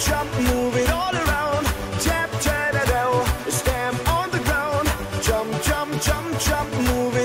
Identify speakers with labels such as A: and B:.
A: jump, move it all around. Tap, tap, tap, stamp on the ground. Jump, jump, jump, jump, move